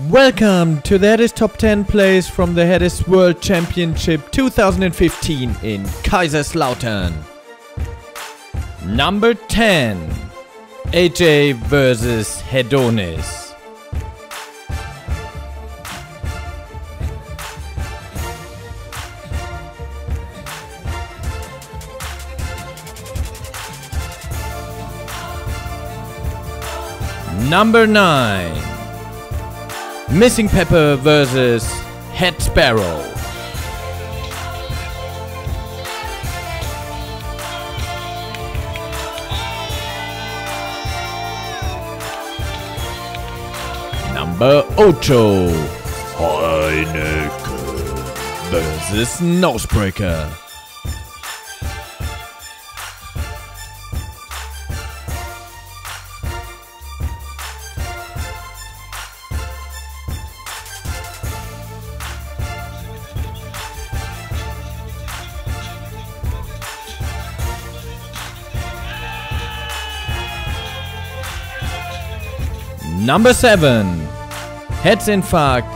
Welcome to the Top 10 plays from the Headis World Championship 2015 in Kaiserslautern. Number 10 AJ versus Hedonis. Number 9 Missing Pepper versus Head Sparrow. Number 8 Heineken versus Nosebreaker. Number 7 Herzinfarkt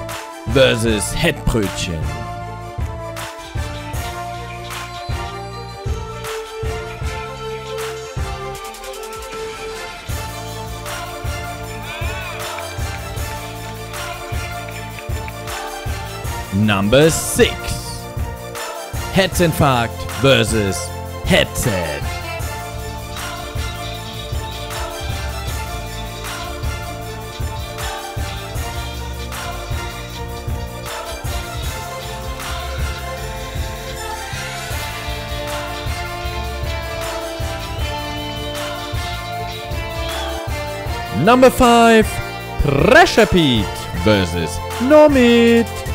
versus Headbrötchen. Number 6 Herzinfarkt versus Headset. Number 5 Pressure Pete versus Nomit.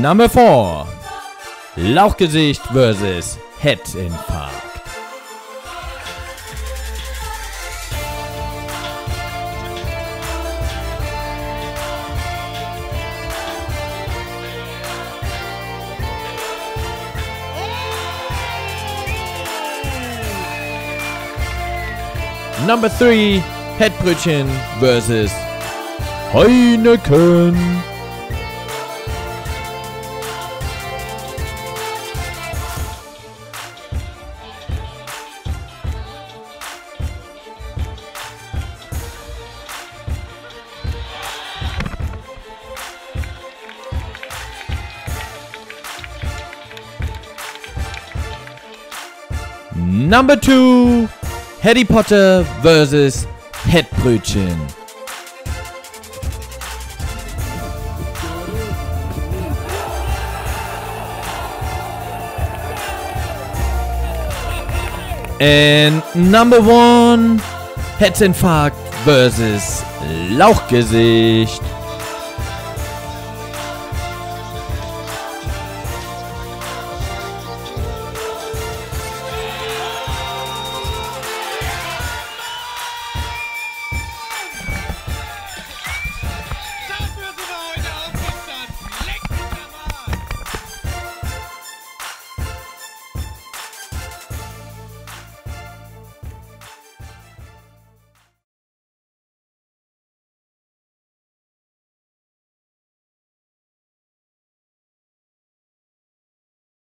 Number 4 Lauchgesicht versus Herzinfarkt. Number 3 Headbrötchen versus Heineken. Number 2 Harry Potter versus Headbrötchen. And number 1 Herzinfarkt versus Lauchgesicht.